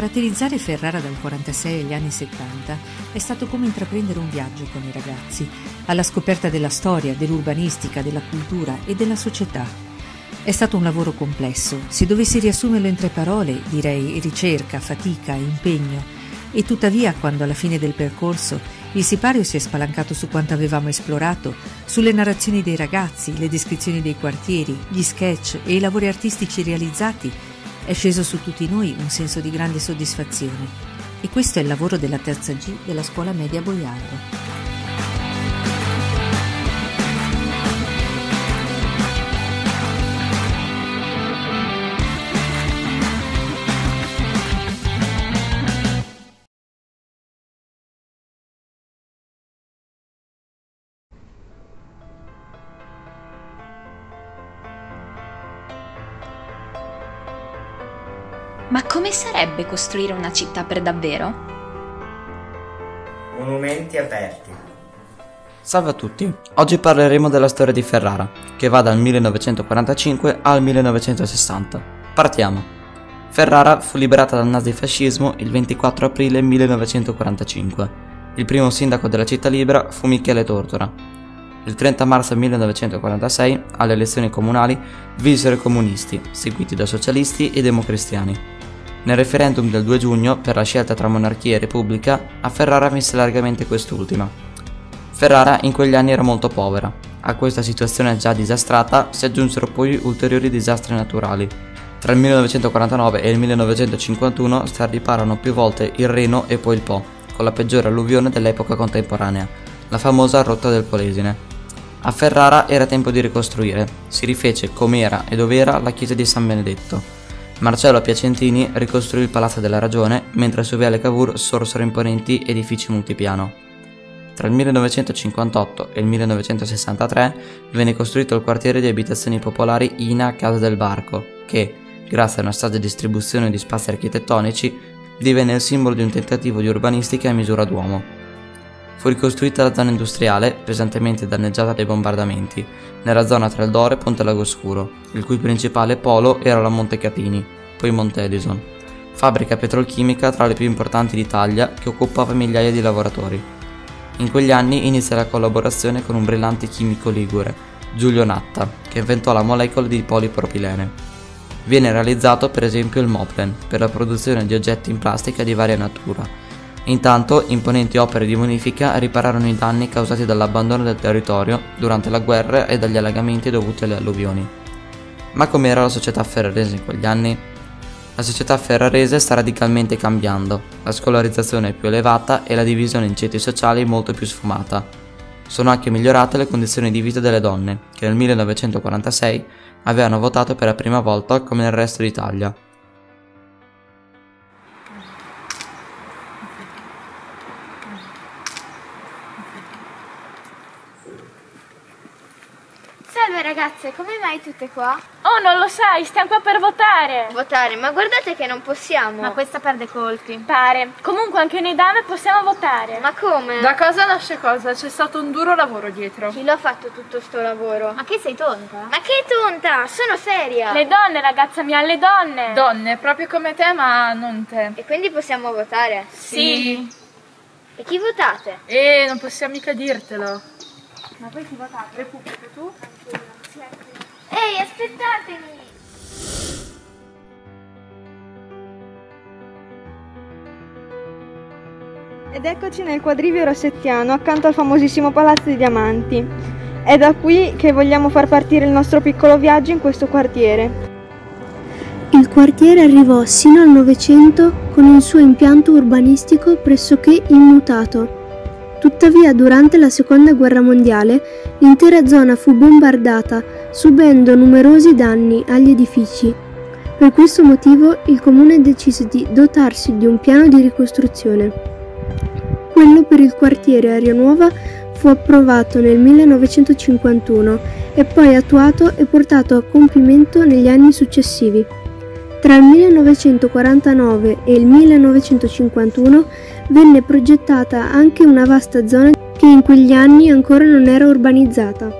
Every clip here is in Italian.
caratterizzare Ferrara dal 46 agli anni 70 è stato come intraprendere un viaggio con i ragazzi, alla scoperta della storia, dell'urbanistica, della cultura e della società. È stato un lavoro complesso, se dovessi riassumerlo in tre parole direi ricerca, fatica, impegno, e tuttavia quando alla fine del percorso il sipario si è spalancato su quanto avevamo esplorato, sulle narrazioni dei ragazzi, le descrizioni dei quartieri, gli sketch e i lavori artistici realizzati, è sceso su tutti noi un senso di grande soddisfazione. E questo è il lavoro della terza G della scuola media Boiardo. Sarebbe costruire una città per davvero? Monumenti aperti. Salve a tutti, oggi parleremo della storia di Ferrara, che va dal 1945 al 1960. Partiamo. Ferrara fu liberata dal nazifascismo il 24 aprile 1945. Il primo sindaco della città libera fu Michele Tortora. Il 30 marzo 1946, alle elezioni comunali, vinsero i comunisti, seguiti da socialisti e democristiani. Nel referendum del 2 giugno per la scelta tra monarchia e repubblica, a Ferrara vinse largamente quest'ultima. Ferrara in quegli anni era molto povera. A questa situazione già disastrata si aggiunsero poi ulteriori disastri naturali. Tra il 1949 e il 1951 strariparono più volte il Reno e poi il Po, con la peggiore alluvione dell'epoca contemporanea, la famosa rotta del Polesine. A Ferrara era tempo di ricostruire, si rifece com'era e dov'era la chiesa di San Benedetto. Marcello Piacentini ricostruì il Palazzo della Ragione, mentre su Viale Cavour sorsero imponenti edifici multipiano. Tra il 1958 e il 1963 venne costruito il quartiere di abitazioni popolari Ina Casa del Barco, che, grazie a una saggia distribuzione di spazi architettonici, divenne il simbolo di un tentativo di urbanistica a misura d'uomo. Fu ricostruita la zona industriale, pesantemente danneggiata dai bombardamenti, nella zona tra il Dore e Ponte Lago Scuro, il cui principale polo era la Montecatini, poi Monte Edison, fabbrica petrolchimica tra le più importanti d'Italia che occupava migliaia di lavoratori. In quegli anni inizia la collaborazione con un brillante chimico ligure, Giulio Natta, che inventò la molecola di polipropilene. Viene realizzato per esempio il Moplen per la produzione di oggetti in plastica di varia natura, Intanto, imponenti opere di bonifica ripararono i danni causati dall'abbandono del territorio durante la guerra e dagli allagamenti dovuti alle alluvioni. Ma com'era la società ferrarese in quegli anni? La società ferrarese sta radicalmente cambiando, la scolarizzazione è più elevata e la divisione in ceti sociali molto più sfumata. Sono anche migliorate le condizioni di vita delle donne, che nel 1946 avevano votato per la prima volta come nel resto d'Italia, Salve ragazze, come mai tutte qua? Oh, non lo sai, stiamo qua per votare. Votare, ma guardate che non possiamo. Ma questa perde colpi. Pare. Comunque anche noi dame possiamo votare. Ma come? Da cosa nasce cosa? C'è stato un duro lavoro dietro. Chi l'ha fatto tutto sto lavoro? Ma che sei tonta? Ma che tonta? Sono seria. Le donne, ragazza mia, le donne. Donne, proprio come te, ma non te. E quindi possiamo votare? Sì. E chi votate? Eh, non possiamo mica dirtelo. Ma voi chi votate? Repubblica tu? Ehi, aspettatemi! Ed eccoci nel quadrivio rossettiano, accanto al famosissimo Palazzo dei Diamanti. È da qui che vogliamo far partire il nostro piccolo viaggio in questo quartiere. Il quartiere arrivò sino al Novecento con il suo impianto urbanistico pressoché immutato. Tuttavia, durante la Seconda Guerra Mondiale, l'intera zona fu bombardata, subendo numerosi danni agli edifici. Per questo motivo il comune decise di dotarsi di un piano di ricostruzione. Quello per il quartiere Aria Nuova fu approvato nel 1951 e poi attuato e portato a compimento negli anni successivi. Tra il 1949 e il 1951 venne progettata anche una vasta zona che in quegli anni ancora non era urbanizzata.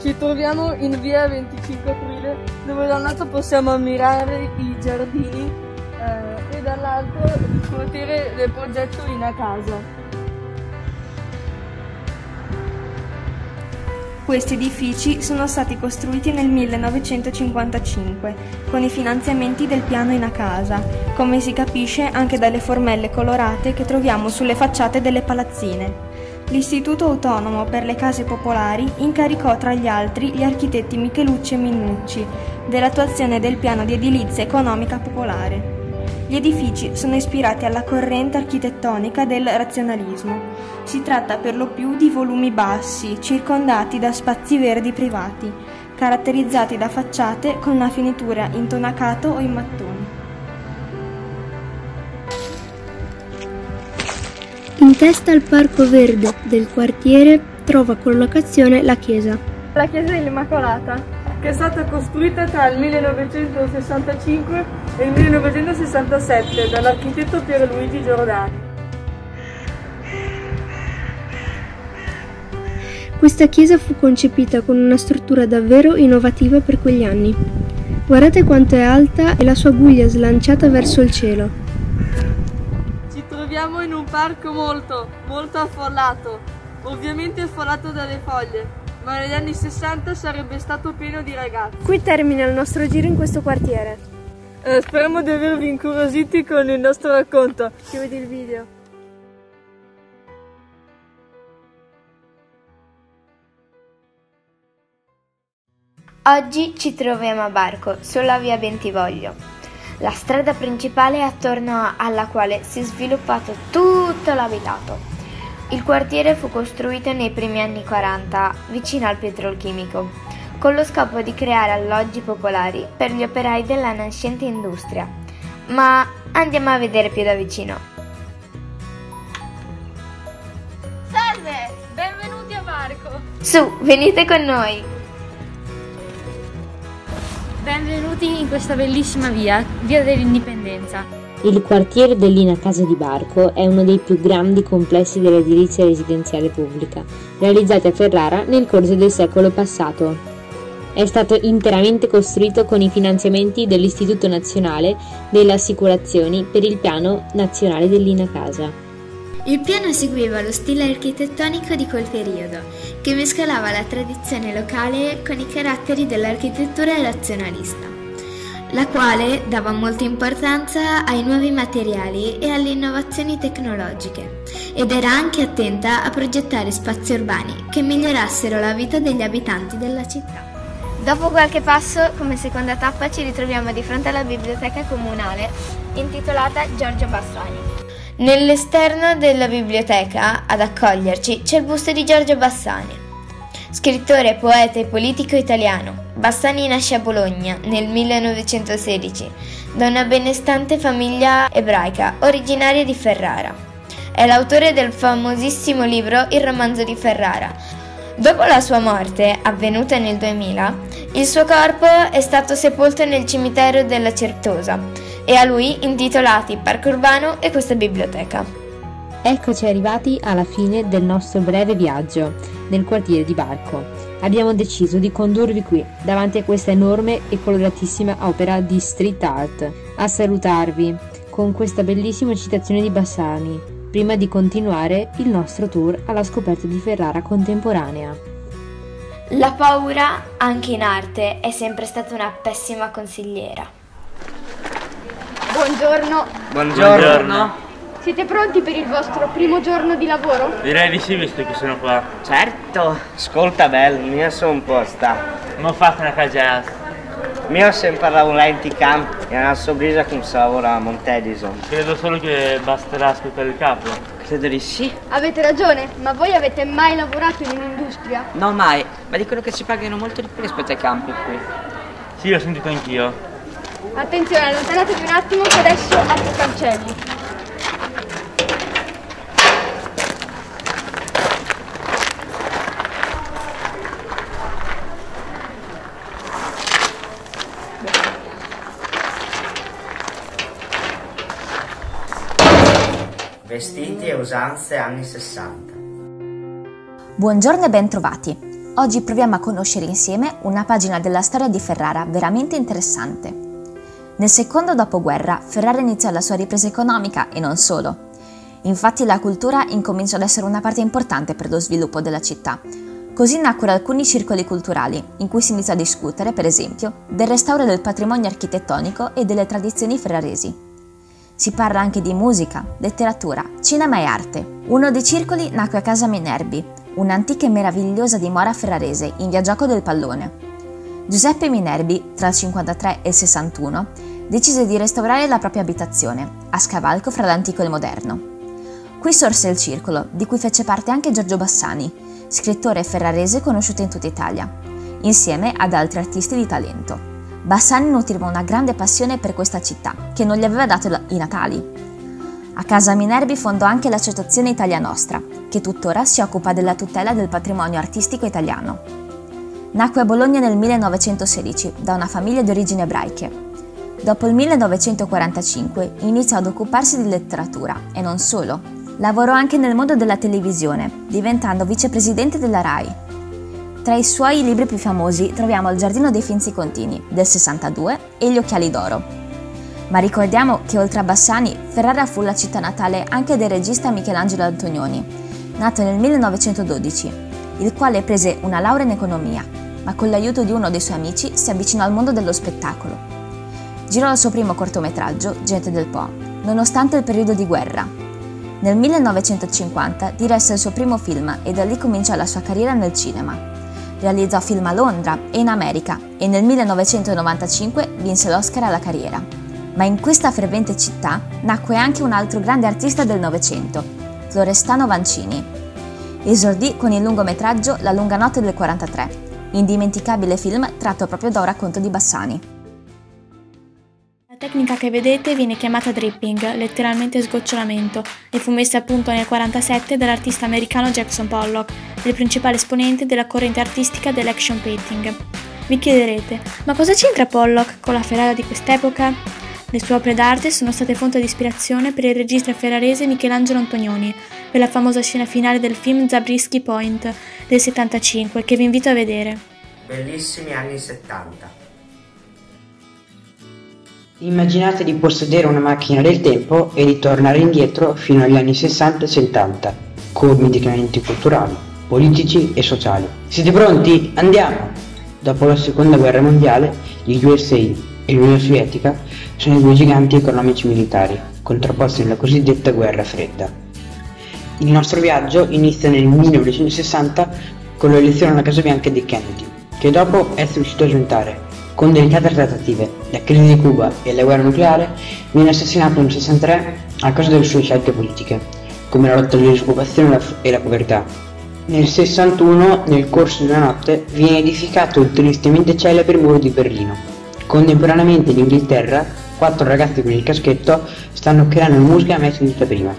Ci troviamo in via 25 aprile dove da un lato possiamo ammirare i giardini eh, e da dall'altro quartiere del progetto In a Casa. Questi edifici sono stati costruiti nel 1955 con i finanziamenti del piano in a casa, come si capisce anche dalle formelle colorate che troviamo sulle facciate delle palazzine. L'Istituto Autonomo per le Case Popolari incaricò tra gli altri gli architetti Michelucci e Minnucci dell'attuazione del piano di edilizia economica popolare. Gli edifici sono ispirati alla corrente architettonica del razionalismo. Si tratta per lo più di volumi bassi, circondati da spazi verdi privati, caratterizzati da facciate con una finitura in tonacato o in mattoni. In testa al parco verde del quartiere trova collocazione la chiesa. La chiesa dell'Immacolata, che è stata costruita tra il 1965 e il 1967 dall'architetto Pierluigi Giordani. Questa chiesa fu concepita con una struttura davvero innovativa per quegli anni. Guardate quanto è alta e la sua guglia slanciata verso il cielo. Ci troviamo in un parco molto, molto affollato, ovviamente affollato dalle foglie, ma negli anni 60 sarebbe stato pieno di ragazzi. Qui termina il nostro giro in questo quartiere. Eh, speriamo di avervi incuriositi con il nostro racconto. Ci vedi il video. Oggi ci troviamo a Barco, sulla via Bentivoglio, la strada principale attorno alla quale si è sviluppato tutto l'abitato. Il quartiere fu costruito nei primi anni 40, vicino al petrolchimico, con lo scopo di creare alloggi popolari per gli operai della nascente industria. Ma andiamo a vedere più da vicino. Salve! Benvenuti a Marco! Su, venite con noi! Benvenuti in questa bellissima via, via dell'Indipendenza. Il quartiere dell'Ina Casa di Barco è uno dei più grandi complessi dell'edilizia residenziale pubblica, realizzati a Ferrara nel corso del secolo passato. È stato interamente costruito con i finanziamenti dell'Istituto Nazionale delle Assicurazioni per il Piano Nazionale dell'Ina Casa. Il piano seguiva lo stile architettonico di quel periodo, che mescolava la tradizione locale con i caratteri dell'architettura razionalista, la quale dava molta importanza ai nuovi materiali e alle innovazioni tecnologiche, ed era anche attenta a progettare spazi urbani che migliorassero la vita degli abitanti della città. Dopo qualche passo, come seconda tappa, ci ritroviamo di fronte alla biblioteca comunale intitolata Giorgio Bassani. Nell'esterno della biblioteca, ad accoglierci, c'è il busto di Giorgio Bassani. Scrittore, poeta e politico italiano, Bassani nasce a Bologna nel 1916 da una benestante famiglia ebraica originaria di Ferrara. È l'autore del famosissimo libro Il romanzo di Ferrara. Dopo la sua morte, avvenuta nel 2000, il suo corpo è stato sepolto nel cimitero della Certosa e a lui intitolati Parco Urbano e questa biblioteca. Eccoci arrivati alla fine del nostro breve viaggio nel quartiere di Barco. Abbiamo deciso di condurvi qui, davanti a questa enorme e coloratissima opera di street art, a salutarvi con questa bellissima citazione di Bassani, prima di continuare il nostro tour alla scoperta di Ferrara contemporanea. La paura, anche in arte, è sempre stata una pessima consigliera. Buongiorno. Buongiorno. Siete pronti per il vostro primo giorno di lavoro? Direi di sì visto che sono qua. Certo. Ascolta Bel, mi sono un po' sta. Non ho fatto una caggiata. Mio sempre lavorato in campo e una sorpresa come si lavora a Montedison. Credo solo che basterà ascoltare il capo. Credo di sì. Avete ragione, ma voi avete mai lavorato in un'industria? No, mai, ma dicono che ci pagano molto di più rispetto ai campi qui. Sì, l'ho sentito anch'io. Attenzione, allontanatevi un attimo che adesso apro i cancelli. Vestiti e usanze anni 60. Buongiorno e bentrovati. Oggi proviamo a conoscere insieme una pagina della storia di Ferrara veramente interessante. Nel secondo dopoguerra Ferrara iniziò la sua ripresa economica e non solo. Infatti la cultura incominciò ad essere una parte importante per lo sviluppo della città. Così nacquero alcuni circoli culturali, in cui si iniziò a discutere, per esempio, del restauro del patrimonio architettonico e delle tradizioni ferraresi. Si parla anche di musica, letteratura, cinema e arte. Uno dei circoli nacque a Casa Minerbi, un'antica e meravigliosa dimora ferrarese in via Gioco del Pallone. Giuseppe Minerbi, tra il 53 e il 61, decise di restaurare la propria abitazione, a scavalco fra l'antico e il moderno. Qui sorse il circolo, di cui fece parte anche Giorgio Bassani, scrittore ferrarese conosciuto in tutta Italia, insieme ad altri artisti di talento. Bassani nutriva una grande passione per questa città, che non gli aveva dato i natali. A casa Minerbi fondò anche l'Associazione Italia Nostra, che tuttora si occupa della tutela del patrimonio artistico italiano. Nacque a Bologna nel 1916 da una famiglia di origini ebraiche. Dopo il 1945 iniziò ad occuparsi di letteratura e non solo, Lavorò anche nel mondo della televisione, diventando vicepresidente della RAI. Tra i suoi libri più famosi troviamo Il giardino dei Finzi Contini del 62 e Gli occhiali d'oro. Ma ricordiamo che oltre a Bassani, Ferrara fu la città natale anche del regista Michelangelo Antonioni, nato nel 1912, il quale prese una laurea in economia, ma con l'aiuto di uno dei suoi amici si avvicinò al mondo dello spettacolo. Girò il suo primo cortometraggio, Gente del Po, nonostante il periodo di guerra, nel 1950 diresse il suo primo film e da lì cominciò la sua carriera nel cinema. Realizzò film a Londra e in America e nel 1995 vinse l'Oscar alla carriera. Ma in questa fervente città nacque anche un altro grande artista del Novecento, Florestano Vancini. Esordì con il lungometraggio La lunga notte del 43, indimenticabile film tratto proprio da un racconto di Bassani. Tecnica che vedete viene chiamata dripping, letteralmente sgocciolamento, e fu messa a punto nel 1947 dall'artista americano Jackson Pollock, il principale esponente della corrente artistica dell'action painting. Vi chiederete, ma cosa c'entra Pollock con la Ferrara di quest'epoca? Le sue opere d'arte sono state fonte di ispirazione per il regista ferrarese Michelangelo Antonioni, per la famosa scena finale del film Zabriskie Point del 75 che vi invito a vedere. Bellissimi anni 70. Immaginate di possedere una macchina del tempo e di tornare indietro fino agli anni 60 e 70, colmi di cambiamenti culturali, politici e sociali. Siete pronti? Andiamo! Dopo la seconda guerra mondiale, gli USA e l'Unione Sovietica sono i due giganti economici militari, contrapposti nella cosiddetta guerra fredda. Il nostro viaggio inizia nel 1960 con l'elezione alla Casa Bianca di Kennedy, che dopo essere riuscito a giuntare con delicate trattative, la crisi di Cuba e la guerra nucleare, viene assassinato nel 63 a causa delle sue scelte politiche, come la lotta alla disoccupazione e la povertà. Nel 61, nel corso di una notte, viene edificato il tristemente celebre muro di Berlino. Contemporaneamente in Inghilterra, quattro ragazzi con il caschetto stanno creando musica mai sentita prima.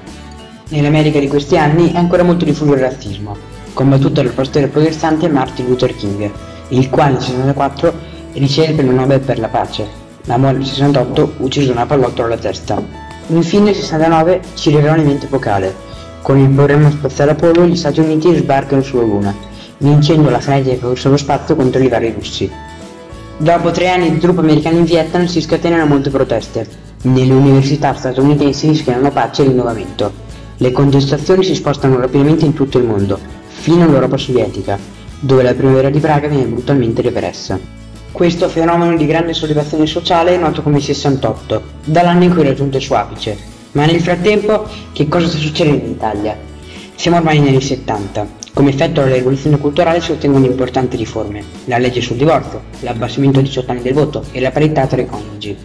Nell'America di questi anni è ancora molto diffuso il razzismo, combattuto dal pastore protestante Martin Luther King, il quale nel 64 riceve il Nobel per la pace, ma muore nel 68 ucciso da una pallottola alla testa. Infine nel 69 ci rivela un evento epocale. Con il programma spaziale Apollo gli Stati Uniti sbarcano sulla Luna, vincendo la frenetica corsa allo spazio contro i vari russi. Dopo tre anni di truppe americane in Vietnam si scatenano molte proteste. Nelle università statunitensi si schierano pace e rinnovamento. Le contestazioni si spostano rapidamente in tutto il mondo, fino all'Europa sovietica, dove la primavera di Praga viene brutalmente repressa. Questo fenomeno di grande sollevazione sociale è noto come 68, dall'anno in cui raggiunto il suo apice. Ma nel frattempo, che cosa sta succedendo in Italia? Siamo ormai negli anni 70. Come effetto della rivoluzione culturale si ottengono importanti riforme, la legge sul divorzio, l'abbassamento a 18 anni del voto e la parità tra i coniugi.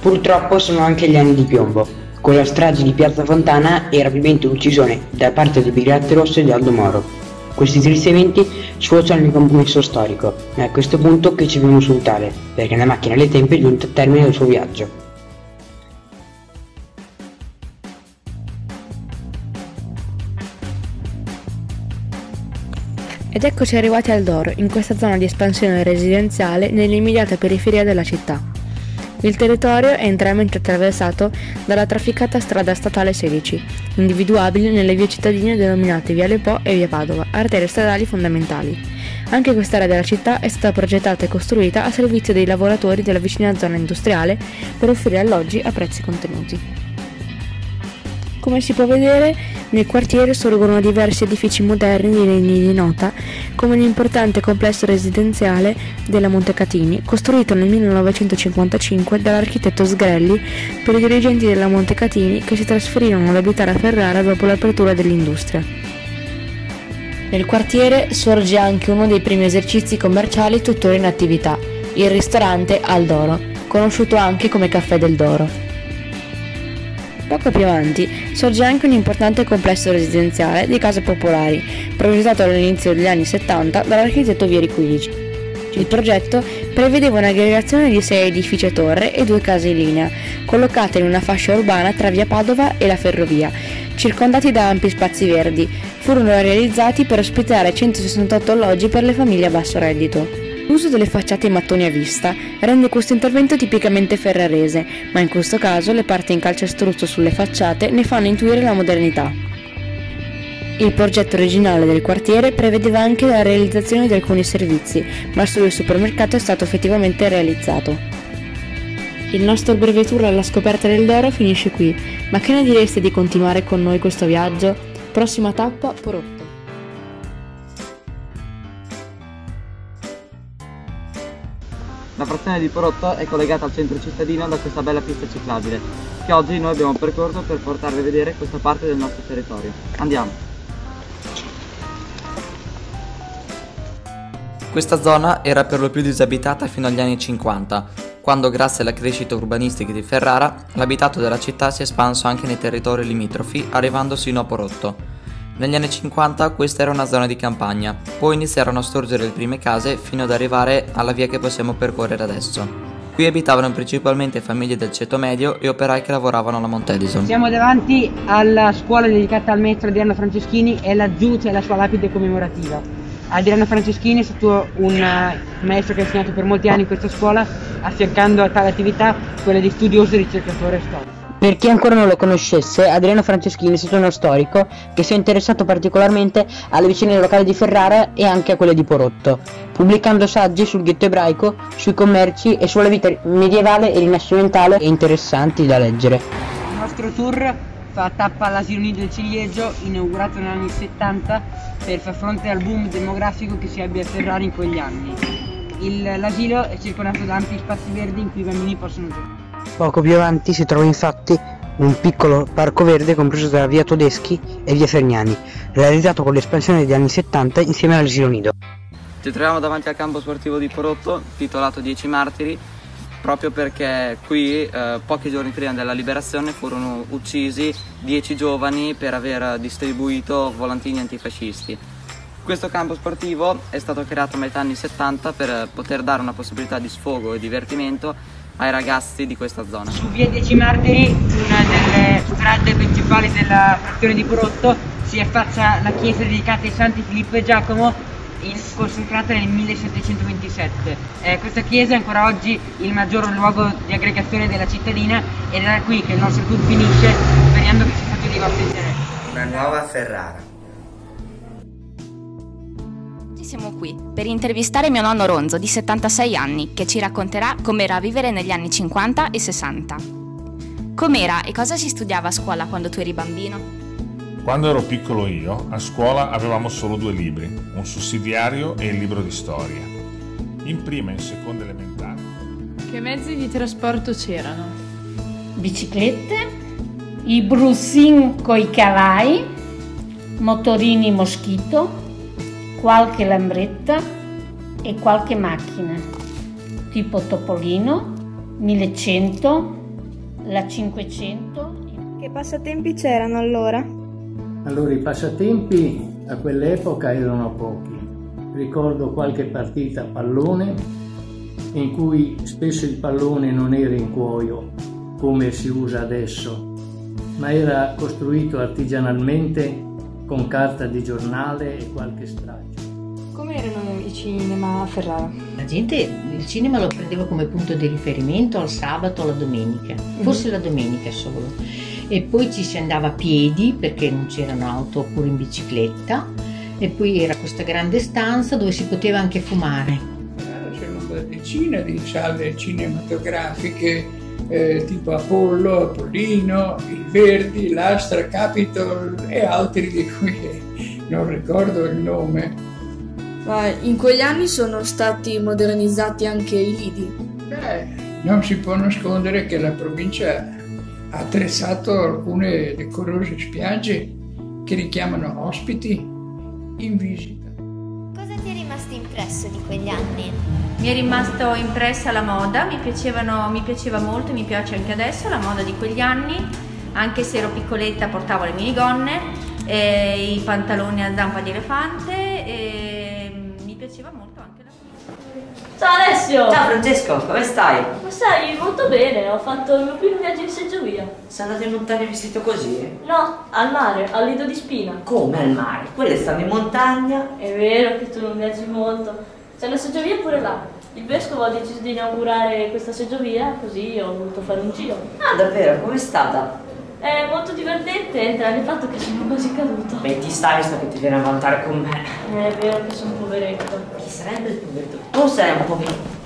Purtroppo sono anche gli anni di piombo. Con la strage di Piazza Fontana e rapidamente uccisione da parte dei Brigate Rosse di Aldo Moro, questi tristi eventi sfociano un compromesso storico, ma è a questo punto che ci dobbiamo salutare, perché la macchina del tempo è giunta al termine del suo viaggio. Ed eccoci arrivati al Doro, in questa zona di espansione residenziale nell'immediata periferia della città. Il territorio è interamente attraversato dalla trafficata strada statale 16, individuabile nelle vie cittadine denominate Via Le Po e Via Padova, arterie stradali fondamentali. Anche quest'area della città è stata progettata e costruita a servizio dei lavoratori della vicina zona industriale per offrire alloggi a prezzi contenuti. Come si può vedere, nel quartiere sorgono diversi edifici moderni degni di nota, come l'importante complesso residenziale della Montecatini, costruito nel 1955 dall'architetto Sgrelli per i dirigenti della Montecatini che si trasferirono ad abitare a Ferrara dopo l'apertura dell'industria. Nel quartiere sorge anche uno dei primi esercizi commerciali tuttora in attività, il ristorante Aldoro, conosciuto anche come Caffè del Doro. Poco più avanti sorge anche un importante complesso residenziale di case popolari, progettato all'inizio degli anni 70 dall'architetto Vieri Quilici. Il progetto prevedeva un'aggregazione di sei edifici a torre e due case in linea, collocate in una fascia urbana tra via Padova e la ferrovia, circondati da ampi spazi verdi. Furono realizzati per ospitare 168 alloggi per le famiglie a basso reddito. L'uso delle facciate in mattoni a vista rende questo intervento tipicamente ferrarese, ma in questo caso le parti in calcestruzzo sulle facciate ne fanno intuire la modernità. Il progetto originale del quartiere prevedeva anche la realizzazione di alcuni servizi, ma solo il supermercato è stato effettivamente realizzato. Il nostro breve tour alla scoperta del Doro finisce qui, ma che ne direste di continuare con noi questo viaggio? Prossima tappa, Porotto. Frazione di Porotto è collegata al centro cittadino da questa bella pista ciclabile, che oggi noi abbiamo percorso per portarvi a vedere questa parte del nostro territorio. Andiamo! Questa zona era per lo più disabitata fino agli anni 50, quando grazie alla crescita urbanistica di Ferrara, l'abitato della città si è espanso anche nei territori limitrofi, arrivando sino a Porotto. Negli anni 50 questa era una zona di campagna, poi iniziarono a sorgere le prime case fino ad arrivare alla via che possiamo percorrere adesso. Qui abitavano principalmente famiglie del ceto medio e operai che lavoravano alla Montedison. Siamo davanti alla scuola dedicata al maestro Adriano Franceschini e laggiù c'è la sua lapide commemorativa. Adriano Franceschini è stato un eh, maestro che ha insegnato per molti anni in questa scuola, affiancando a tale attività quella di studioso e ricercatore storico. Per chi ancora non lo conoscesse, Adriano Franceschini è stato uno storico che si è interessato particolarmente alle vicine locali di Ferrara e anche a quelle di Porotto, pubblicando saggi sul ghetto ebraico, sui commerci e sulla vita medievale e rinascimentale interessanti da leggere. Il nostro tour fa tappa all'asilo nido del ciliegio, inaugurato negli anni 70 per far fronte al boom demografico che si ebbe a Ferrara in quegli anni. l'asilo è circondato da ampi spazi verdi in cui i bambini possono giocare. Poco più avanti si trova infatti un piccolo parco verde compreso tra via Todeschi e via Ferniani, realizzato con l'espansione degli anni 70 insieme all'asilo nido. Ci troviamo davanti al campo sportivo di Porotto, titolato 10 martiri, proprio perché qui eh, pochi giorni prima della liberazione furono uccisi 10 giovani per aver distribuito volantini antifascisti. Questo campo sportivo è stato creato a metà anni 70 per poter dare una possibilità di sfogo e divertimento ai ragazzi di questa zona. Su via 10 Martiri, una delle strade principali della frazione di Porotto, si affaccia la chiesa dedicata ai Santi Filippo e Giacomo, consacrata nel 1727. Eh, questa chiesa è ancora oggi il maggior luogo di aggregazione della cittadina ed è da qui che il nostro tour finisce, speriamo che sia stato di vostro interesse. Una nuova Ferrara siamo qui per intervistare mio nonno Ronzo di 76 anni che ci racconterà com'era vivere negli anni 50 e 60. Com'era e cosa si studiava a scuola quando tu eri bambino? Quando ero piccolo io, a scuola avevamo solo due libri, un sussidiario e il libro di storia. In prima e in seconda elementare. Che mezzi di trasporto c'erano? Biciclette, i brussin coi cavalli, motorini moschito, qualche lambretta e qualche macchina, tipo Topolino, 1100, la 500. Che passatempi c'erano allora? Allora i passatempi a quell'epoca erano pochi. Ricordo qualche partita a pallone in cui spesso il pallone non era in cuoio come si usa adesso, ma era costruito artigianalmente con carta di giornale e qualche straccio. Come erano i cinema a Ferrara? La gente il cinema lo prendeva come punto di riferimento al sabato o alla domenica, mhm. forse mm-hmm. la domenica solo. E poi ci si andava a piedi perché non c'erano auto oppure in bicicletta e poi era questa grande stanza dove si poteva anche fumare. C'erano una decina di sale cinematografiche eh, tipo Apollo, Apollino, Il Verdi, l'Astra, Capitol e altri di cui non ricordo il nome. Ma in quegli anni sono stati modernizzati anche i lidi. Beh, non si può nascondere che la provincia ha attrezzato alcune decorose spiagge che richiamano ospiti in visita. Cosa ti è rimasto impresso di quegli anni? Mi è rimasto impressa la moda, mi, piacevano, mi piaceva molto, mi piace anche adesso la moda di quegli anni, anche se ero piccoletta portavo le minigonne, e i pantaloni a zampa di elefante e piaceva molto anche la Ciao Alessio! Ciao Francesco, come stai? Ma sai, molto bene, ho fatto il mio primo viaggio in seggiovia. Sei andato in montagna vestito così? No, al mare, al lido di Spina. Come al mare? Quelle stanno in montagna. È vero che tu non viaggi molto. C'è una seggiovia pure là. Il vescovo ha deciso di inaugurare questa seggiovia, così ho voluto fare un giro. Ah, davvero? Com'è stata? È molto divertente, tranne il fatto che sono quasi caduto. Beh, ti stai visto che ti viene a vantare con me. È vero che sono un poveretto. Chi sarebbe il poveretto? Tu sei un poveretto.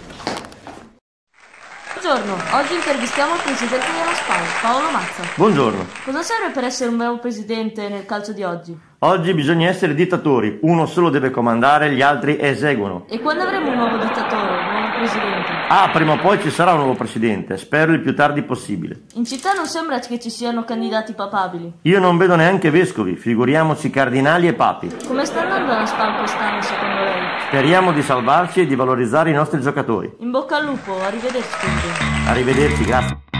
Buongiorno, oggi intervistiamo il presidente della SPAL, Paolo Mazza. Buongiorno. Cosa serve per essere un bravo presidente nel calcio di oggi? Oggi bisogna essere dittatori, uno solo deve comandare, gli altri eseguono. E quando avremo un nuovo dittatore, un nuovo presidente? Ah, prima o poi ci sarà un nuovo presidente, spero il più tardi possibile. In città non sembra che ci siano candidati papabili. Io non vedo neanche vescovi, figuriamoci cardinali e papi. Come sta andando la SPAL quest'anno secondo lei? Speriamo di salvarci e di valorizzare i nostri giocatori. In bocca al lupo, arrivederci. quindi. Arrivederci, grazie.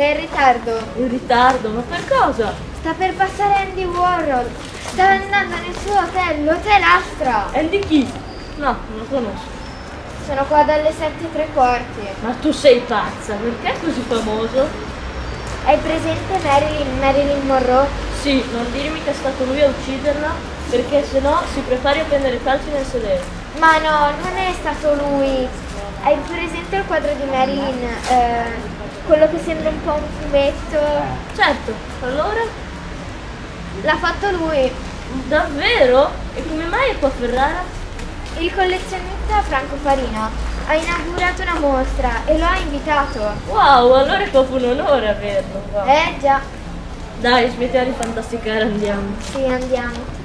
Sei in ritardo. In ritardo? Ma per cosa? Sta per passare Andy Warhol. Sta andando nel suo hotel, l'Hotel Astra. Andy chi? No, non lo conosco. Sono qua dalle sette e tre quarti. Ma tu sei pazza, perché è così famoso? Hai presente Marilyn, Marilyn Monroe? Sì, non dirmi che è stato lui a ucciderla, perché se no si prepari a prendere calci nel sedere. Ma no, non è stato lui. Hai presente il quadro di Marilyn? Eh, quello che sembra un po' un fumetto? Certo, allora? L'ha fatto lui. Davvero? E come mai è qua a Ferrara? Il collezionista Franco Farina ha inaugurato una mostra e lo ha invitato. Wow, allora è proprio un onore averlo. wow. Eh già. Dai, smettiamo di fantasticare, andiamo. Sì, andiamo.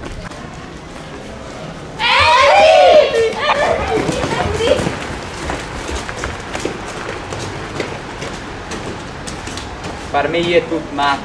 Para mí es tu más